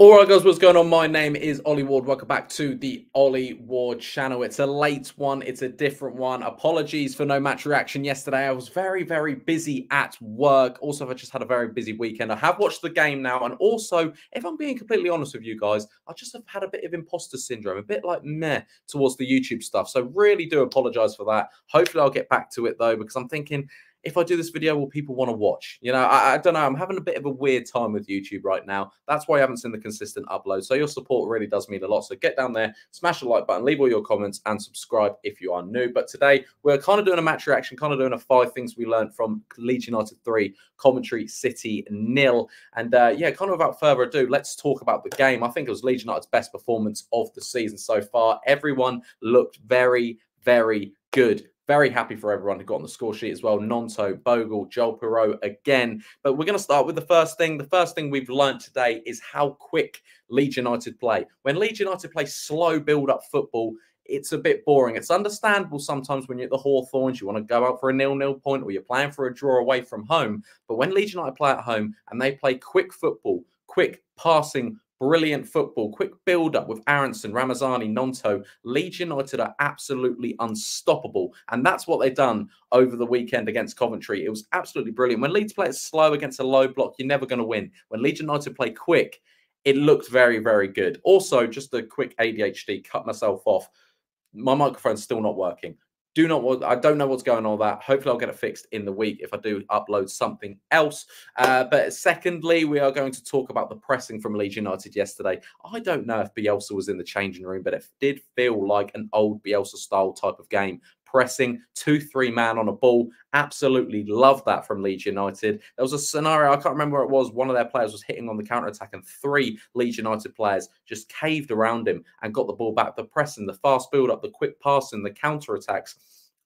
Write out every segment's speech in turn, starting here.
All right, guys, what's going on? My name is Ollie Ward. Welcome back to the Ollie Ward channel. It's a late one, it's a different one. Apologies for no match reaction yesterday. I was very, very busy at work. Also, I just had a very busy weekend. I have watched the game now. And also, if I'm being completely honest with you guys, I just have had a bit of imposter syndrome, a bit like meh towards the YouTube stuff. So, really do apologize for that. Hopefully, I'll get back to it though, because I'm thinking if I do this video, will people want to watch? You know, I, I, don't know. I'm having a bit of a weird time with YouTube right now. That's why I haven't seen the consistent upload. So your support really does mean a lot. So get down there, smash the like button, leave all your comments, and subscribe if you are new. But today we're kind of doing a match reaction, kind of doing a five things we learned from Leeds United three, Coventry City nil. And uh, yeah, kind of without further ado, let's talk about the game. I think it was Leeds United's best performance of the season so far. Everyone looked very, very good. Very happy for everyone who got on the score sheet as well. Gnonto, Bogle, Joel Piroe again. But we're going to start with the first thing. The first thing we've learned today is how quick Leeds United play. When Leeds United play slow build-up football, it's a bit boring. It's understandable sometimes when you're at the Hawthorns, you want to go out for a nil-nil point or you're playing for a draw away from home. But when Leeds United play at home and they play quick football, quick passing, brilliant football, quick build up with Aaronson, Ramazani, Gnonto. Leeds United are absolutely unstoppable. And that's what they've done over the weekend against Coventry. It was absolutely brilliant. When Leeds play slow against a low block, you're never going to win. When Leeds United play quick, it looked very, very good. Also, just a quick ADHD, cut myself off. My microphone's still not working do not I don't know what's going on with that. Hopefully, I'll get it fixed in the week if I do upload something else. Uh, but secondly, we are going to talk about the pressing from Leeds United yesterday. I don't know if Bielsa was in the changing room, but it did feel like an old Bielsa style type of game. Pressing two, three man on a ball. Absolutely loved that from Leeds United. There was a scenario, I can't remember where it was. One of their players was hitting on the counter attack, and three Leeds United players just caved around him and got the ball back. The pressing, the fast build up, the quick passing, the counter attacks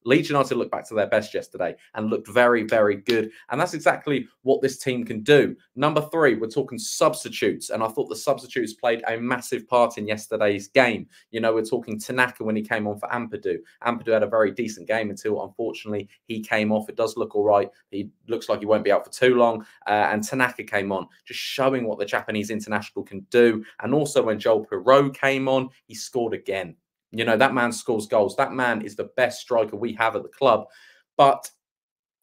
Leeds United looked back to their best yesterday and looked very, very good. And that's exactly what this team can do. Number three, we're talking substitutes. And I thought the substitutes played a massive part in yesterday's game. You know, we're talking Tanaka when he came on for Ampadu. Ampadu had a very decent game until, unfortunately, he came off. It does look all right. He looks like he won't be out for too long. Uh, and Tanaka came on, just showing what the Japanese international can do. And also when Joel Piroe came on, he scored again. You know, that man scores goals. That man is the best striker we have at the club. But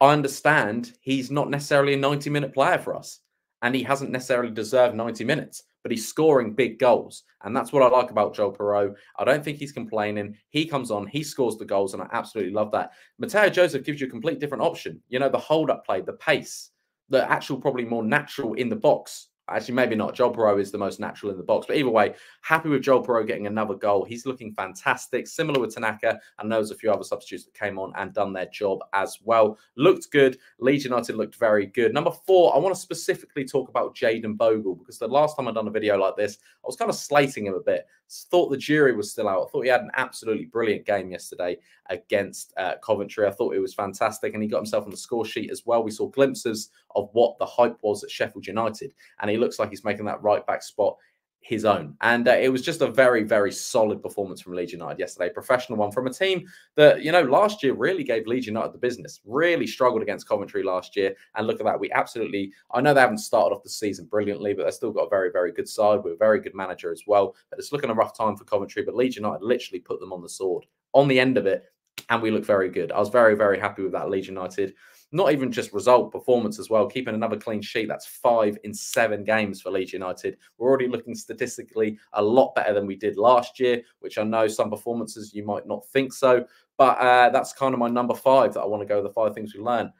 I understand he's not necessarily a 90 minute player for us. And he hasn't necessarily deserved 90 minutes, but he's scoring big goals. And that's what I like about Joe Piroe. I don't think he's complaining. He comes on, he scores the goals, and I absolutely love that. Mateo Joseph gives you a complete different option. You know, the hold up play, the pace, the actual, probably more natural in the box Actually, maybe not. Joel is the most natural in the box. But either way, happy with Joel getting another goal. He's looking fantastic. Similar with Tanaka. And there's a few other substitutes that came on and done their job as well. Looked good. Leeds United looked very good. Number four, I want to specifically talk about Jayden Bogle because the last time I'd done a video like this, I was kind of slating him a bit. Thought the jury was still out. I thought he had an absolutely brilliant game yesterday against uh, Coventry. I thought it was fantastic. And he got himself on the score sheet as well. We saw glimpses of what the hype was at Sheffield United. And he looks like he's making that right back spot his own. And uh, it was just a very, very solid performance from Leeds United yesterday. Professional one from a team that, you know, last year really gave Leeds United the business, really struggled against Coventry last year. And look at that. We absolutely, I know they haven't started off the season brilliantly, but they've still got a very, very good side with a very good manager as well. But it's looking a rough time for Coventry, but Leeds United literally put them on the sword on the end of it. And we look very good. I was very, very happy with that Leeds United not even just result, performance as well. Keeping another clean sheet, that's five in seven games for Leeds United. We're already looking statistically a lot better than we did last year, which I know some performances you might not think so. But uh, that's kind of my number five that I want to go the five things we learned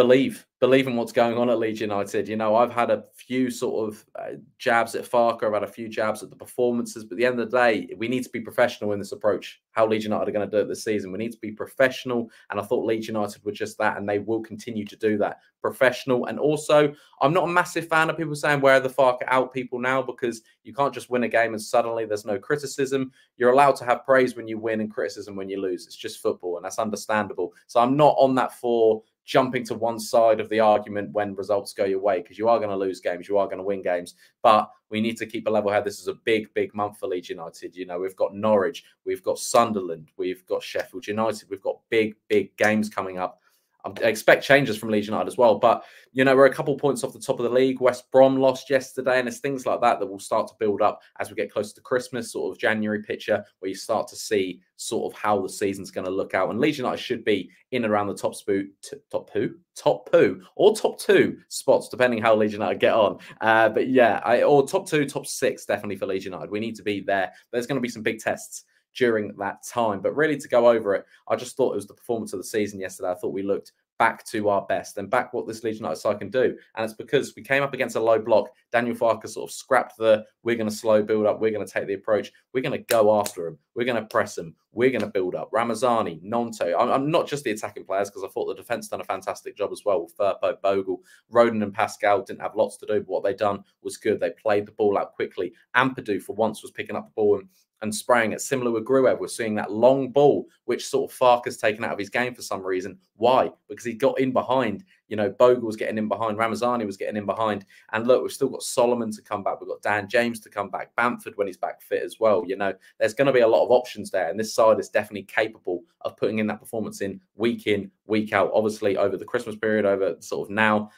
believe believe in what's going on at Leeds United. You know, I've had a few sort of uh, jabs at Farke, I've had a few jabs at the performances, but at the end of the day, we need to be professional in this approach. How Leeds United are going to do it this season, we need to be professional, and I thought Leeds United were just that, and they will continue to do that. Professional, and also, I'm not a massive fan of people saying where are the Farke out people now because you can't just win a game and suddenly there's no criticism. You're allowed to have praise when you win and criticism when you lose. It's just football, and that's understandable. So I'm not on that for jumping to one side of the argument when results go your way because you are going to lose games, you are going to win games. But we need to keep a level head. This is a big, big month for Leeds United. You know, we've got Norwich, we've got Sunderland, we've got Sheffield United, we've got big, big games coming up. I expect changes from Leeds United as well. But you know, we're a couple points off the top of the league. West Brom lost yesterday, and it's things like that that will start to build up as we get closer to Christmas, sort of January picture, where you start to see sort of how the season's going to look out. And Leeds United should be in around the top spoot, top poo, top poo, or top two spots, depending how Leeds United get on. Uh, but yeah, I, or top two, top six, definitely for Leeds United. We need to be there. There's going to be some big tests during that time. But really, to go over it, I just thought it was the performance of the season yesterday. I thought we looked back to our best and back what this Leeds United side can do. And it's because we came up against a low block. Daniel Farke sort of scrapped the we're going to slow build up, we're going to take the approach, we're going to go after him, we're going to press him, we're going to build up. Ramazani, Gnonto. I'm, I'm not just the attacking players because I thought the defence done a fantastic job as well with Firpo, Bogle, Rodon, and Pascal didn't have lots to do, but what they done was good. They played the ball out quickly. Ampadu, for once, was picking up the ball and and spraying it. Similar with Gruev, we're seeing that long ball, which sort of Farke has taken out of his game for some reason. Why? Because he got in behind. You know, Bogle was getting in behind, Ramazani was getting in behind. And look, we've still got Solomon to come back. We've got Dan James to come back, Bamford when he's back fit as well. You know, there's going to be a lot of options there. And this side is definitely capable of putting in that performance in week in, week out. Obviously, over the Christmas period, over sort of now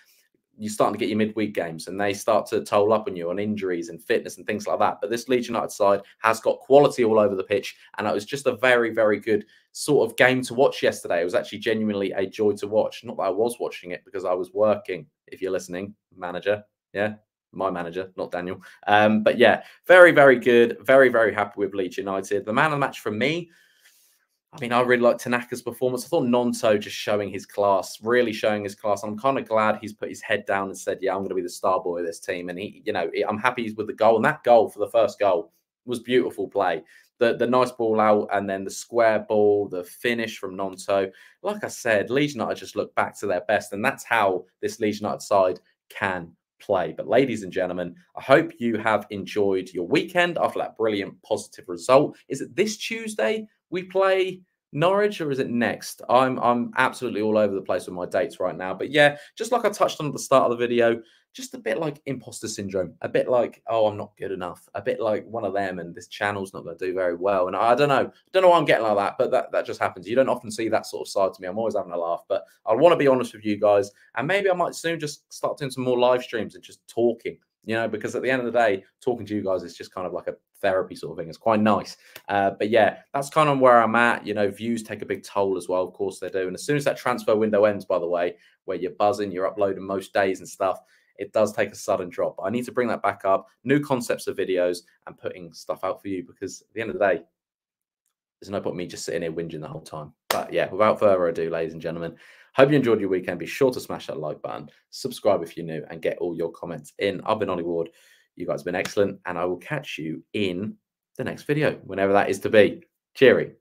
you're starting to get your midweek games and they start to toll up on you on injuries and fitness and things like that. But this Leeds United side has got quality all over the pitch. And it was just a very, very good sort of game to watch yesterday. It was actually genuinely a joy to watch. Not that I was watching it because I was working, if you're listening, manager. Yeah, my manager, not Daniel. Um, but yeah, very, very good. Very, very happy with Leeds United. The man of the match for me I mean, I really like Tanaka's performance. I thought Gnonto just showing his class, really showing his class. I'm kind of glad he's put his head down and said, "Yeah, I'm going to be the star boy of this team." And he, you know, I'm happy he's with the goal. And that goal for the first goal was beautiful play. The the nice ball out and then the square ball, the finish from Gnonto. Like I said, Leeds United just look back to their best, and that's how this Leeds United side can play. But ladies and gentlemen, I hope you have enjoyed your weekend after that brilliant positive result. Is it this Tuesday? We play Norwich or is it next? I'm I'm absolutely all over the place with my dates right now. But yeah, just like I touched on at the start of the video, just a bit like imposter syndrome, a bit like, oh, I'm not good enough, a bit like one of them, and this channel's not going to do very well. And I don't know, I don't know why I'm getting like that, but that, that just happens. You don't often see that sort of side to me. I'm always having a laugh, but I want to be honest with you guys, and maybe I might soon just start doing some more live streams and just talking you know, because at the end of the day, talking to you guys is just kind of like a therapy sort of thing. It's quite nice. Uh, but yeah, that's kind of where I'm at. You know, views take a big toll as well. Of course, they do. And as soon as that transfer window ends, by the way, where you're buzzing, you're uploading most days and stuff, it does take a sudden drop. I need to bring that back up, new concepts of videos and putting stuff out for you because at the end of the day, there's no point me just sitting here whinging the whole time. But yeah, without further ado, ladies and gentlemen, Hope you enjoyed your weekend. Be sure to smash that like button, subscribe if you're new, and get all your comments in. I've been Ollie Ward. You guys have been excellent, and I will catch you in the next video, whenever that is to be. Cheery.